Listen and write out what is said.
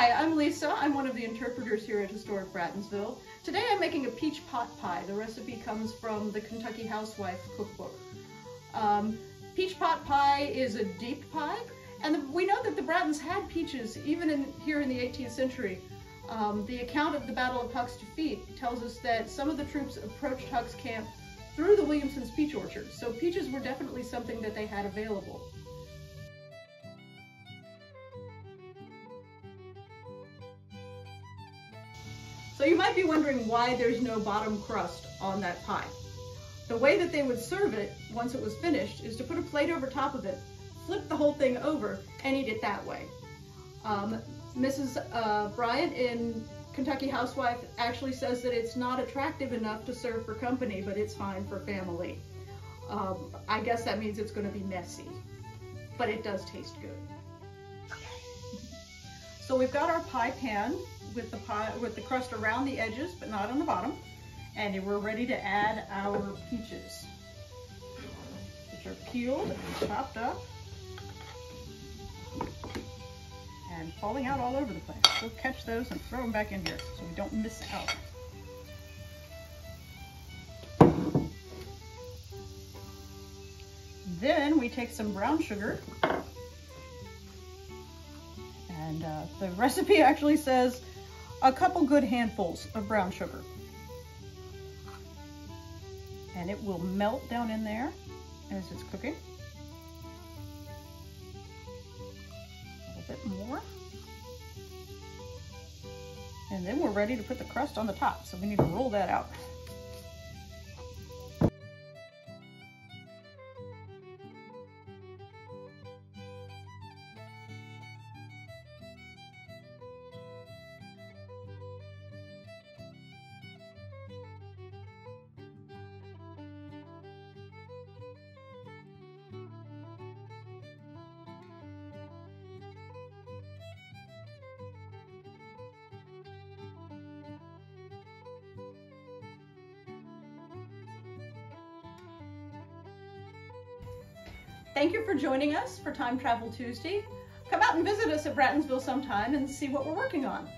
Hi, I'm Lisa. I'm one of the interpreters here at Historic Brattonsville. Today I'm making a peach pot pie. The recipe comes from the Kentucky Housewife cookbook. Um, peach pot pie is a deep pie, and the, we know that the Brattons had peaches even in, here in the 18th century. Um, the account of the Battle of Huck's Defeat tells us that some of the troops approached Huck's camp through the Williamson's peach orchard, so peaches were definitely something that they had available. So you might be wondering why there's no bottom crust on that pie. The way that they would serve it once it was finished is to put a plate over top of it, flip the whole thing over, and eat it that way. Um, Mrs. Uh, Bryan in Kentucky Housewife actually says that it's not attractive enough to serve for company, but it's fine for family. Um, I guess that means it's going to be messy, but it does taste good. So we've got our pie pan with the with the crust around the edges, but not on the bottom. And we're ready to add our peaches, which are peeled and chopped up and falling out all over the place. We'll catch those and throw them back in here so we don't miss out. Then we take some brown sugar and uh, the recipe actually says a couple good handfuls of brown sugar. And it will melt down in there as it's cooking. A little bit more. And then we're ready to put the crust on the top. So we need to roll that out. Thank you for joining us for Time Travel Tuesday. Come out and visit us at Brattonsville sometime and see what we're working on.